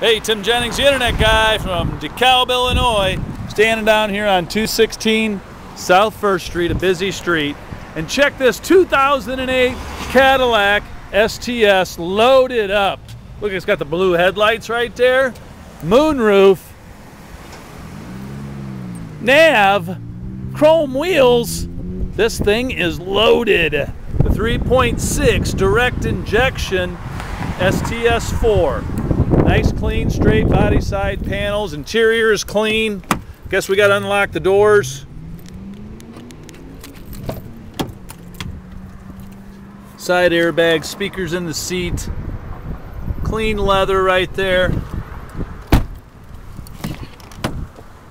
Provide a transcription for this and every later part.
Hey, Tim Jennings, the internet guy from DeKalb, Illinois, standing down here on 216 South First Street, a busy street. And check this 2008 Cadillac STS loaded up. Look, it's got the blue headlights right there, moonroof, nav, chrome wheels. This thing is loaded. The 3.6 direct injection STS4. Nice clean straight body side panels. Interior is clean. Guess we got to unlock the doors. Side airbag, speakers in the seat. Clean leather right there.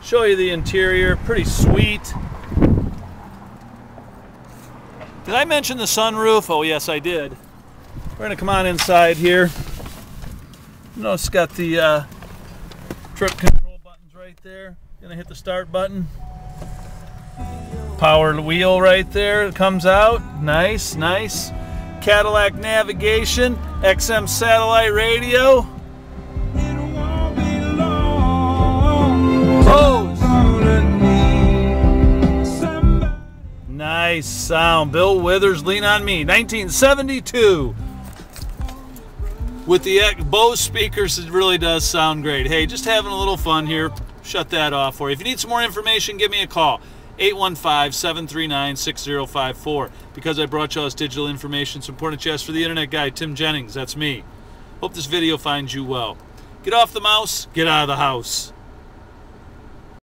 Show you the interior, pretty sweet. Did I mention the sunroof? Oh yes, I did. We're gonna come on inside here. Notice it's got the uh, trip control buttons right there. Gonna hit the start button. Power wheel right there it comes out. Nice, nice. Cadillac navigation, XM satellite radio. Nice sound. Bill Withers, Lean on Me, 1972 with the Bose speakers, it really does sound great. Hey, just having a little fun here. Shut that off for you. If you need some more information, give me a call. 815-739-6054. Because I brought you all this digital information, important to for the internet guy, Tim Jennings. That's me. Hope this video finds you well. Get off the mouse, get out of the house.